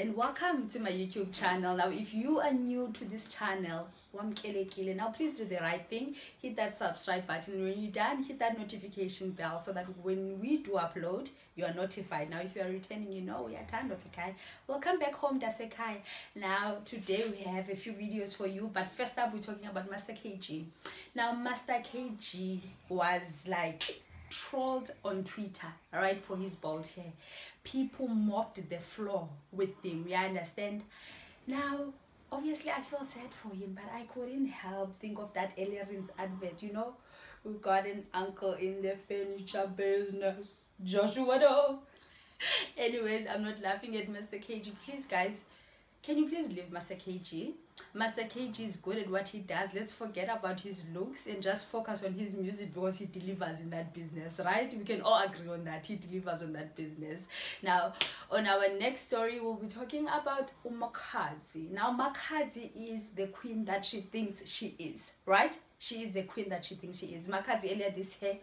and welcome to my YouTube channel. Now if you are new to this channel, Wamkelekile, now please do the right thing. Hit that subscribe button. When you're done, hit that notification bell so that when we do upload, you are notified. Now if you are returning, you know we are Tando Pikai. Welcome back home, Dasekai. Now today we have a few videos for you, but first up we're talking about Master KG. Now Master KG was like trolled on Twitter, right, for his bald hair. People mopped the floor with him, you understand? Now, obviously, I feel sad for him, but I couldn't help think of that Ellerines advert, you know? We got an uncle in the furniture business, Joshua Doore. Anyways, I'm not laughing at Master KG. Please, guys, can you please leave Master KG? Master KG is good at what he does. Let's forget about his looks and just focus on his music because he delivers in that business, right? We can all agree on that. He delivers on that business. Now, on our next story, we'll be talking about Umakhadzi. Now, Makhadzi is the queen that she thinks she is, right? She is the queen that she thinks she is. Makhadzi earlier this year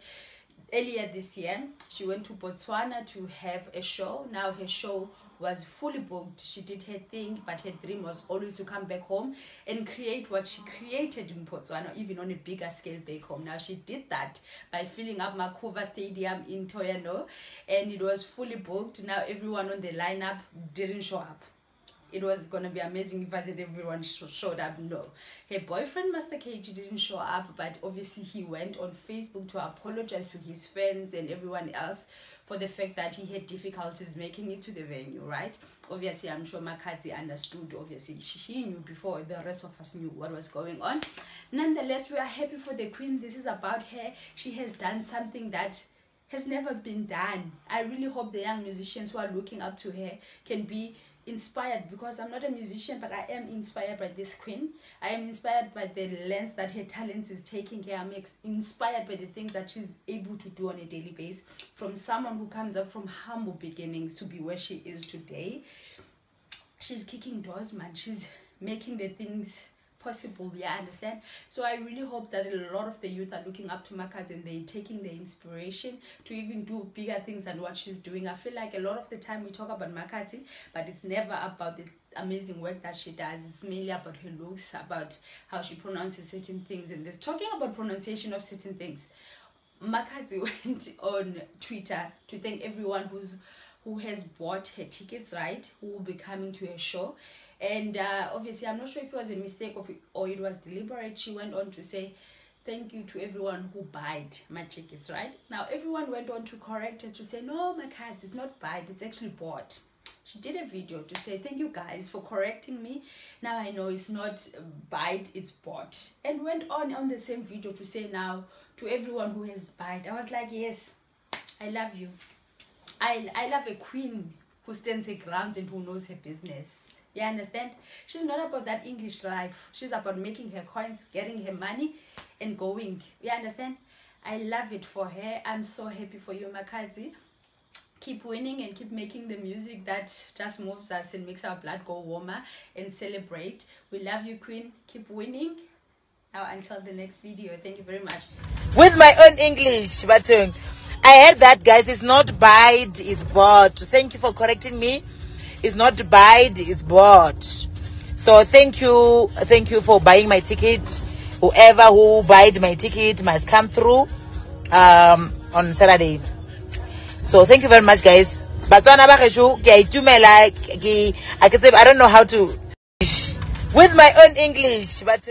earlier this year she went to botswana to have a show now her show was fully booked. She did her thing but her dream was always to come back home and create what she created in botswana even on a bigger scale back home. Now she did that by filling up makuva stadium in Thohoyandou and it was fully booked. Now everyone on the lineup didn't show up it was gonna be amazing if I said everyone sh showed up. No, her boyfriend Master KG didn't show up, but obviously he went on Facebook to apologize to his fans and everyone else for the fact that he had difficulties making it to the venue. Right? Obviously, I'm sure Makhadzi understood. Obviously, he knew before the rest of us knew what was going on. Nonetheless, we are happy for the queen. This is about her. She has done something that has never been done. I really hope the young musicians who are looking up to her can be inspired because I'm not a musician, but I am inspired by this queen. I am inspired by the lens that her talents is taking care. I'm inspired by the things that she's able to do on a daily basis. From someone who comes up from humble beginnings to be where she is today. She's kicking doors, man. She's making the things possible yeah understand. So i really hope that a lot of the youth are looking up to Makhadzi and they're taking the inspiration to even do bigger things than what she's doing. I feel like a lot of the time we talk about Makhadzi but it's never about the amazing work that she does. It's mainly about her looks about how she pronounces certain things and this talking about pronunciation of certain things. Makhadzi went on twitter to thank everyone who's who has bought her tickets right? Who will be coming to her show and uh, obviously i'm not sure if it was a mistake of or it was deliberate. She went on to say thank you to everyone who bought my tickets right? Now everyone went on to correct her to say no my cards it's not bought it's actually bought. She did a video to say thank you guys for correcting me. Now i know it's not bite it's bought. And went on on the same video to say now to everyone who has bite i was like yes i love you. I i love a queen who stands her grounds and who knows her business you understand? She's not about that english life. She's about making her coins getting her money and going. You understand? I love it for her. I'm so happy for you Makhadzi. Keep winning and keep making the music that just moves us and makes our blood go warmer and celebrate. We love you queen. Keep winning. Now until the next video. Thank you very much. With my own english but um, i heard that guys it's not bide it's bought. Thank you for correcting me it's not buyed it's bought so thank you thank you for buying my ticket. Whoever who buyed my ticket must come through um, on saturday. So thank you very much guys. Itumela i don't know how to with my own english but